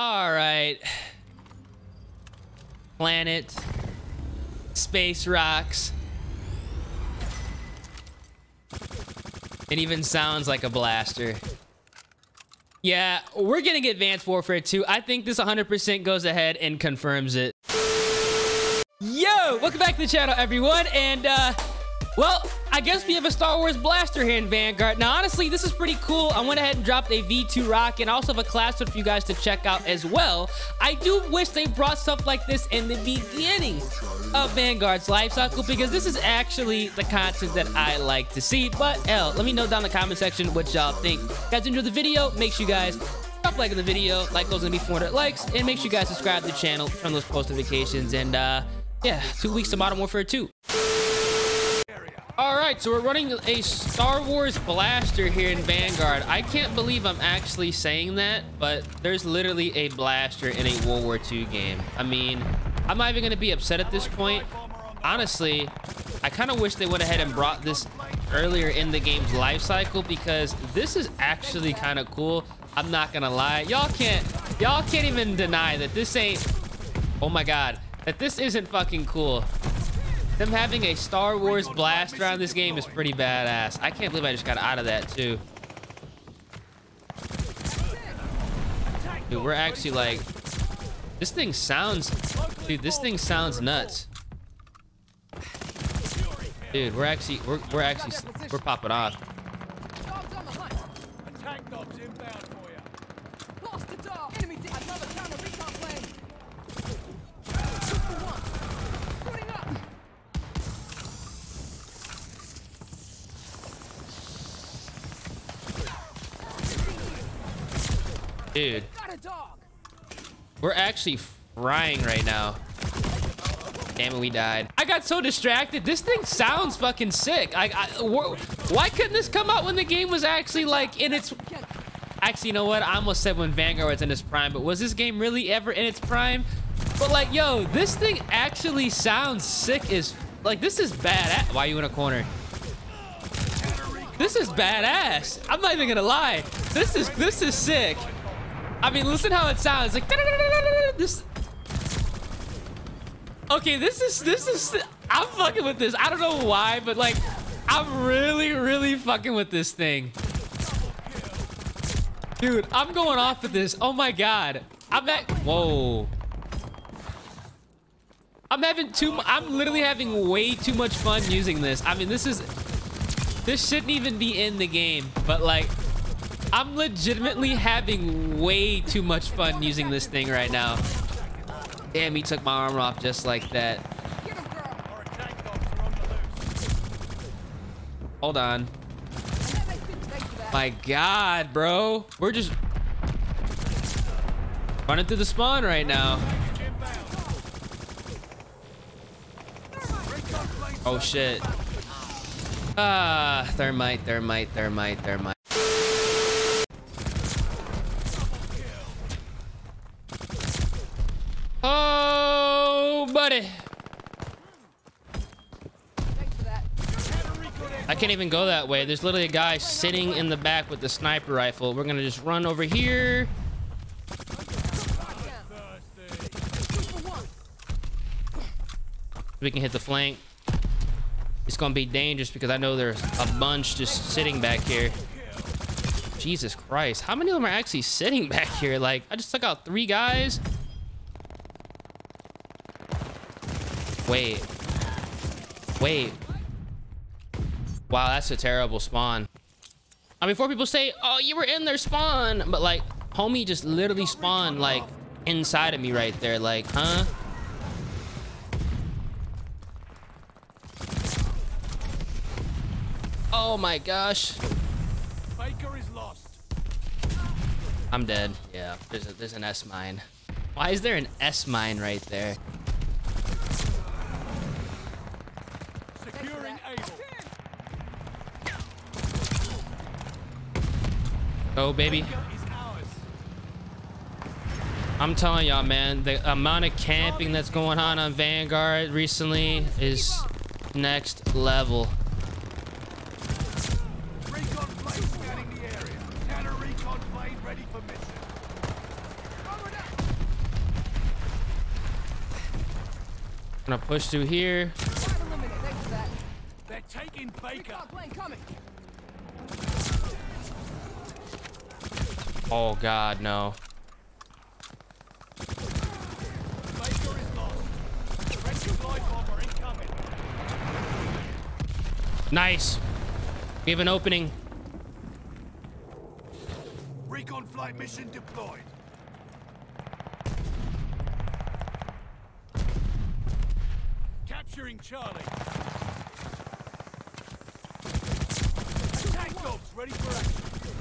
All right. Planet. Space rocks. It even sounds like a blaster. Yeah, we're getting Advanced Warfare 2. I think this 100% goes ahead and confirms it. Yo, welcome back to the channel, everyone. And, uh, well, I guess we have a Star Wars blaster here in Vanguard. Now, honestly, this is pretty cool. I went ahead and dropped a V2 rock and also have a class for you guys to check out as well. I do wish they brought stuff like this in the beginning of Vanguard's life cycle because this is actually the content that I like to see. But hell, let me know down in the comment section what y'all think. Guys, enjoy the video. Make sure you guys drop like on the video. Like goes gonna be 400 likes. And make sure you guys subscribe to the channel, turn those post notifications. And uh, yeah, two weeks to Modern Warfare 2. All right, so we're running a Star Wars blaster here in Vanguard. I can't believe I'm actually saying that, but there's literally a blaster in a World War II game. I mean, I'm not even to be upset at this point. Honestly, I kind of wish they went ahead and brought this earlier in the game's life cycle because this is actually kind of cool. I'm not to lie. Y'all can't, y'all can't even deny that this ain't, oh my God, that this isn't fucking cool. Them having a Star Wars blast around this game is pretty badass. I can't believe I just got out of that too. Dude, we're actually like, this thing sounds, dude, this thing sounds nuts. Dude, we're actually, we're, we're actually, we're popping off. Dude. We're actually frying right now. Damn it, we died. I got so distracted. This thing sounds fucking sick. I, I why couldn't this come out when the game was actually like in its... Actually, you know what? I almost said when Vanguard was in its prime, but was this game really ever in its prime? But like, yo, this thing actually sounds sick as... Like, this is bad. Why are you in a corner? This is badass. I'm not even gonna lie. This is this is sick. I mean, listen how it sounds. Like this. Okay, this is this is. I'm fucking with this. I don't know why, but like, I'm really, really fucking with this thing. Dude, I'm going off with this. Oh my god. I'm at. Whoa. I'm having too. I'm literally having way too much fun using this. I mean, this is. This shouldn't even be in the game, but like. I'm legitimately having way too much fun using this thing right now. Damn, he took my armor off just like that. Hold on. My god, bro. We're just running through the spawn right now. Oh, shit. Ah, thermite, thermite, thermite, thermite. buddy. I can't even go that way. There's literally a guy sitting in the back with the sniper rifle. We're gonna just run over here. We can hit the flank. It's gonna be dangerous because I know there's a bunch just sitting back here. Jesus Christ. How many of them are actually sitting back here? Like, I just took out three guys. Wait. Wait. Wow, that's a terrible spawn. I mean, four people say, oh, you were in their spawn. But, like, homie just literally spawned, like, inside of me right there. Like, huh? Oh, my gosh. Baker is lost. I'm dead. Yeah, there's, a, there's an S mine. Why is there an S mine right there? Go, baby. I'm telling y'all, man, the amount of camping that's going on on Vanguard recently is next level. Gonna push through here. They're taking Baker. Oh god, no. Nice. We have an opening. Recon flight mission deployed. Capturing Charlie. Attack dogs ready for action.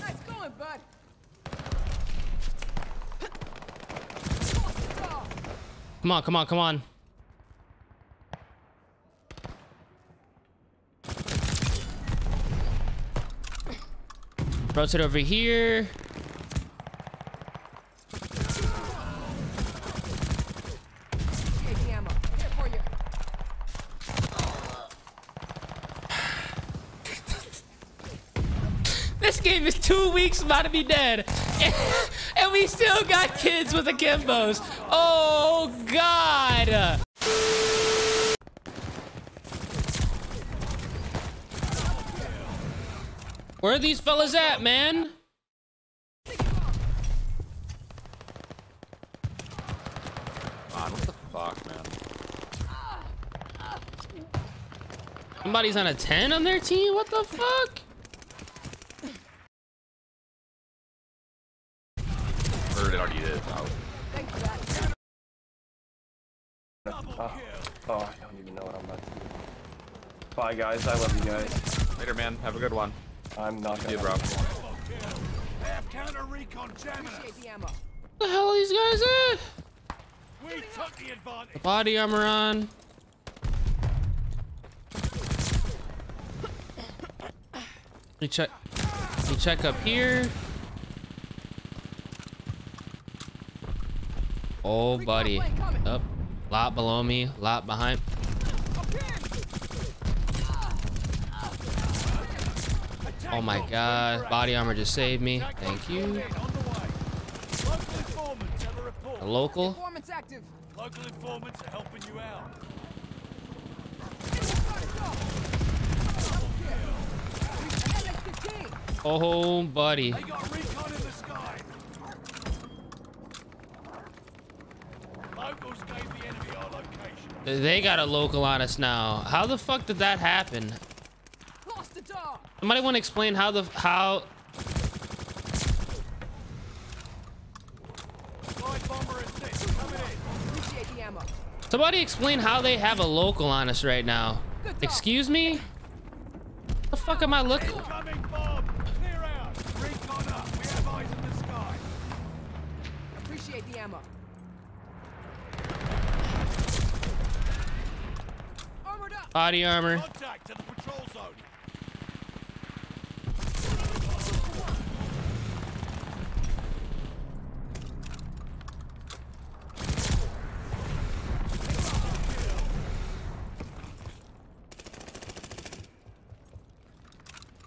Nice going, bud. Lost the dog. Come on, come on, come on. Rotate over here. This game is two weeks about to be dead. and we still got kids with akimbos. Oh, God. Where are these fellas at, man? on, what the fuck, man? Somebody's on a 10 on their team? What the fuck? Or it already is. Oh. Thanks for that. Double Oh, kill. oh, I don't even know what I'm about to do. Bye, guys. I love you guys. Later, man. Have a good one. I'm not gonna. bro. Double kill. They have counter recon jamming the ammo. What the hell are these guys at? We took the advantage. Body armor on. Let me check. Let me check up here. Oh, buddy. Up. Lot below me. Lot behind. Up here. Attack Oh my god. Body armor just saved me. Thank you. called in, on the way. Local a local. Local informants are helping you out. Enemy got a dog. Double kill. We had X-15. Oh, buddy. They got recon in the sky. Locals gave the enemy our location. They got a local on us now. How the fuck did that happen? Somebody want to explain how the how somebody explain how they have a local on us right now. Excuse me? The fuck am I looking? Appreciate the ammo. Body armor. Contact to the patrol zone.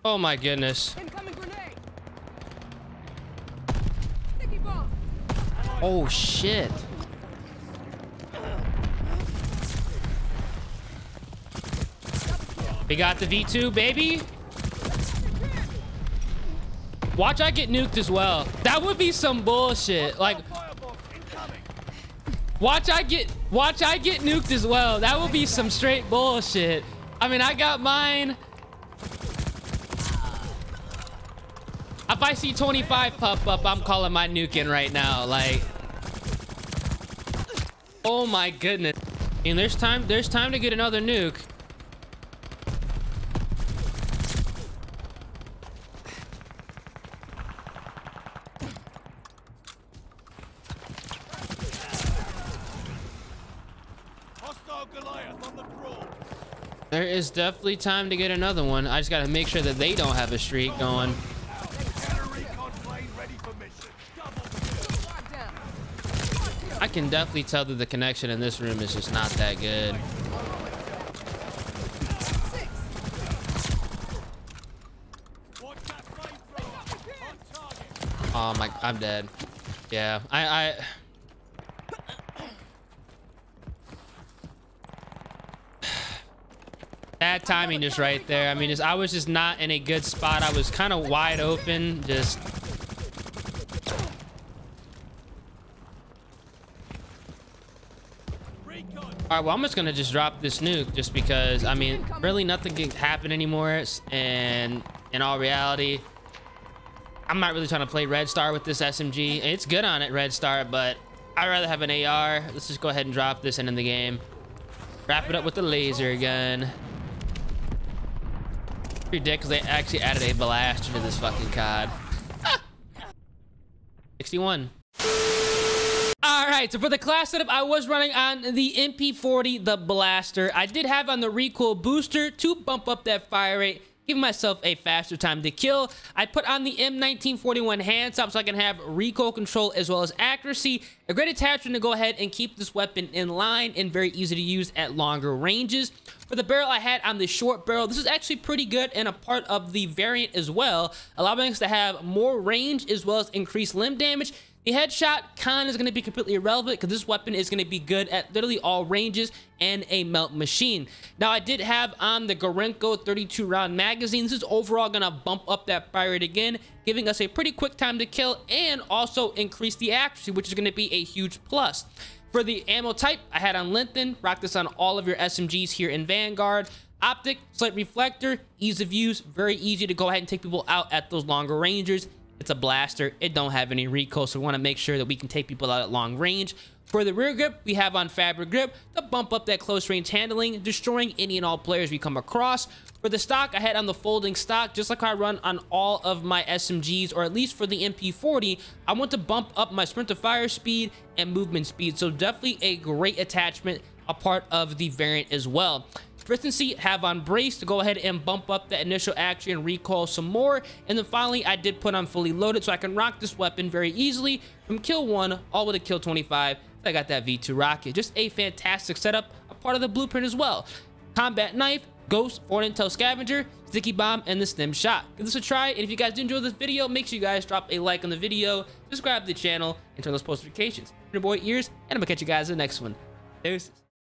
Oh my goodness. Incoming grenade. Sticky bomb. Oh shit. We got the V2, baby. Watch I get nuked as well. That would be some bullshit. Like, watch I get, watch I get nuked as well. That would be some straight bullshit. I mean, I got mine. I see 25 pop up, I'm calling my nuke in right now. Like, oh my goodness. And there's time. There's time to get another nuke. There is definitely time to get another one. I just gotta make sure that they don't have a streak going. Get a recon plane ready for mission. Double Lock down. I can definitely tell that the connection in this room is just not that good. Oh my, I'm dead. Yeah, I, I. Bad timing just right there. I mean, just, I was just not in a good spot. I was kind of wide open. Just. All right, well, I'm just gonna just drop this nuke just because, I mean, really nothing can happen anymore. And in all reality, I'm not really trying to play Red Star with this SMG. It's good on it, Red Star, but I'd rather have an AR. Let's just go ahead and drop this and in the game. Wrap it up with the laser gun. Ridiculous, they actually added a blaster to this fucking COD. 61. All right, so for the class setup, I was running on the MP40, the blaster. I did have on the recoil booster to bump up that fire rate, give myself a faster time to kill. I put on the M1941 hand stop so I can have recoil control as well as accuracy. A great attachment to go ahead and keep this weapon in line and very easy to use at longer ranges. For the barrel I had on the short barrel, this is actually pretty good and a part of the variant as well, allowing us to have more range as well as increased limb damage. The headshot con is going to be completely irrelevant because this weapon is going to be good at literally all ranges and a melt machine. Now, I did have on the Gorenko 32 round magazine. This is overall going to bump up that fire rate again, giving us a pretty quick time to kill and also increase the accuracy, which is going to be a huge plus. For the ammo type, I had on Lengthened, rock this on all of your SMGs here in Vanguard. Optic, Slate Reflector, ease of use, very easy to go ahead and take people out at those longer ranges. It's a blaster. It don't have any recoil, so we want to make sure that we can take people out at long range. For the rear grip, we have on Fabric Grip to bump up that close range handling, destroying any and all players we come across. For the stock, I had on the folding stock, just like I run on all of my SMGs, or at least for the MP40, I want to bump up my sprint to fire speed and movement speed. So definitely a great attachment, a part of the variant as well. Efficiency, have on brace to go ahead and bump up the initial action and recoil some more. And then finally, I did put on fully loaded so I can rock this weapon very easily from kill 1 all way to kill 25. I got that V2 rocket. Just a fantastic setup, a part of the blueprint as well. Combat knife, ghost, foreign intel scavenger, sticky bomb, and the stim shot. Give this a try, and if you guys did enjoy this video, make sure you guys drop a like on the video, subscribe to the channel, and turn those post notifications. Your boy Ears, and I'm gonna catch you guys in the next one. Deuces.